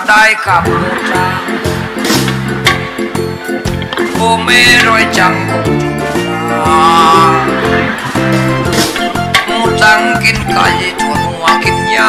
Taika bruta Homero e jangku Mutangkin kaya tunu wakinnya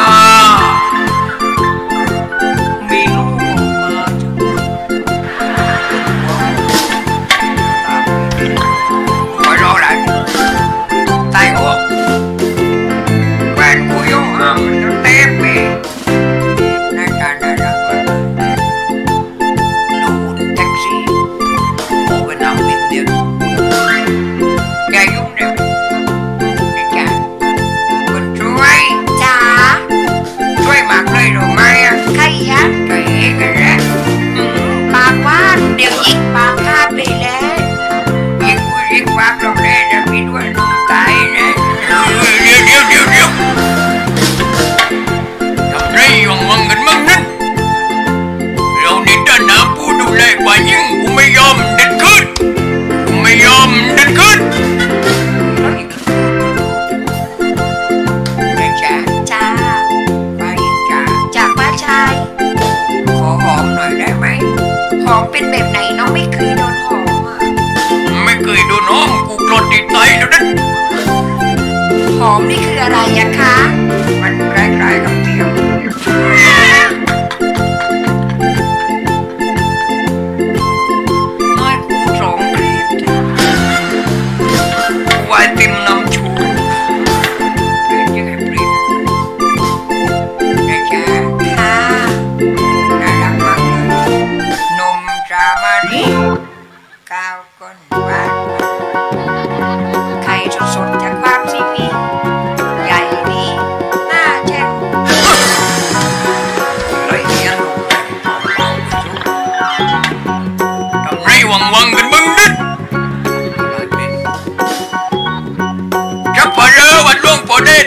Mutangkin kaya tunu wakinnya ด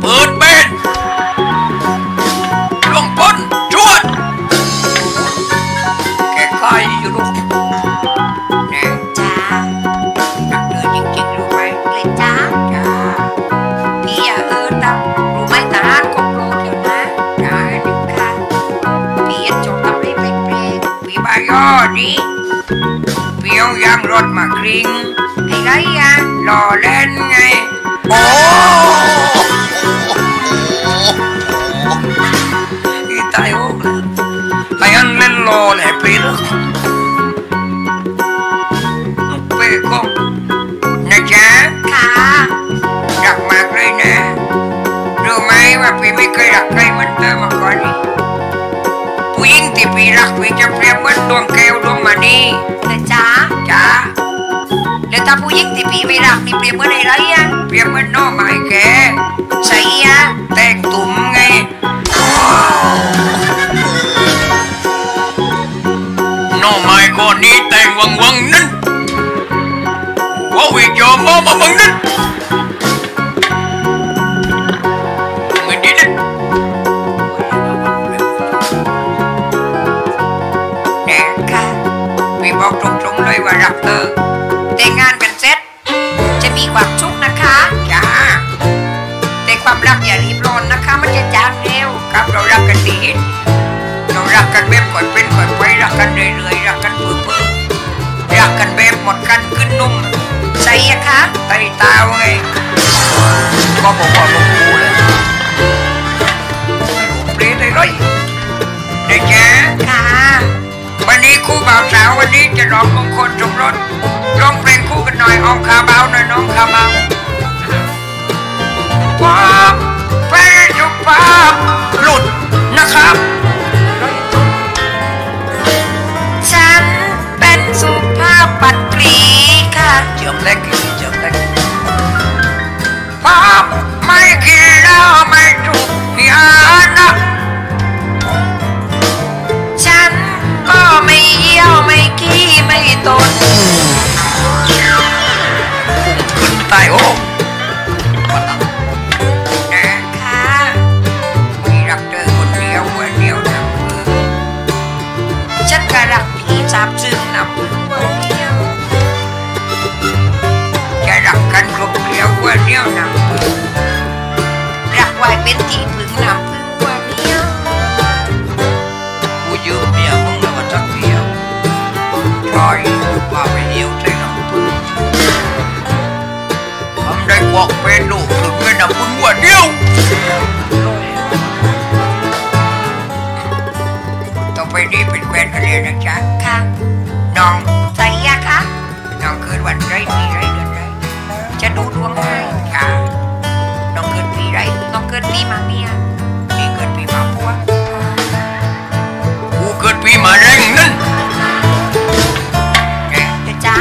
เปิดเบนล่วงพ้นชวนแก่ใครอยู่ลูกนะจ้านักเธอจริงๆรู้ไหมเลยจ้าจ้าพี่อย่าเอินตับรู้ไหมทหารกบโลเดี๋ยวนะจ้าดึงค่ะพี่จะจบทำให้เป็นเพลวีบายย่อนี้เปียวยางรถมากริ้งไอ้ไรยะรอเล่นไง Peter. Về con Nè cha Dạ Đặt mặt đây nè Rồi mai mà Phi mới cây đặt đây mình tơ mà coi đi Phi yên thì Phi đặt Phi cho Phi mất đoàn keo đoàn mà đi Nè cha Cha Để ta Phi yên thì Phi mới đặt thì Phi mới này đấy á Phi mới nó mãi kìa Xảy á Tên tụm ngay Wow bằng bằng ninh có việc cho mô mà bằng ninh หมดกันขึ้นนุ่มใส่อะคะไต่ตาวไงก็ผมบอกผมกูเลยเปรี้ยเลยเลยเด็กแก่ค่ะวันนี้คู่บ่าวสาววันนี้จะร้องมงคลสมรสร้องเพลงคู่กันหน่อยเอาคาเบาหน่อยน้องคาเบาป๊อปแฟนยุบป๊อปหลุดนะครับ Jumlek, jumlek. Pop, my kira, my true piano. ฉันก็ไม่เยี่ยวไม่ขี้ไม่ตนคุณขึ้นใต้โอ้ฉันก็รักพี่จับซึงนำ เนี้ยนะรักไว้เป็นที่พึ่งนำพึ่งไว้เดียวกูยืมเมียมึงแล้วก็จักเดียวปล่อยว่าไปเดียวใจน้ำพึ่งทำได้ควอกเป็นลูกพึ่งเป็นนำพึ่งว่าเดียวต่อไปนี้เป็นแฟนกันเลยนะจ๊ะค่ะน้องใจยะคะน้องกิดวันไรดีไรเดือนไรจะดูดวงให้ีมาเมียพี่เกิดปีมาพัวกูเกิดปีมาแรงนั่นเดี๋ยวจ้า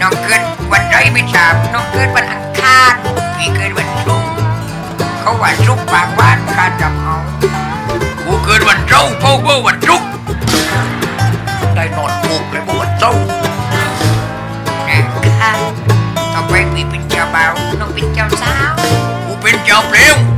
น้องเกิดวันไรไม่ทราบน้องเกิดวันอังคารพี่เกิดวันศุกร์เขาวันศุกร์ปากบ้านคาจับเอากูเกิดวันเจ้าเพ้าเพ้าวันศุกร์ได้นอนบุกเลบวชเจ้า hợp liệu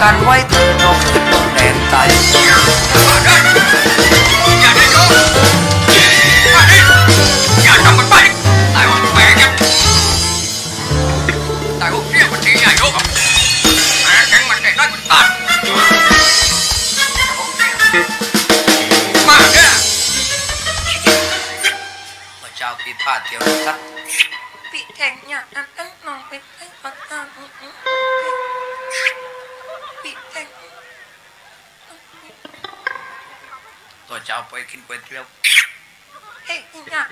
การไว้เธอนอกถึงแดนไตพี่แทงเนี่ยอันนั้นน้องเป็นไอ้ปัตตา ตัวเจ้าไปกินก๋วยเตี๋ยวเฮ้ยอีกอ่าง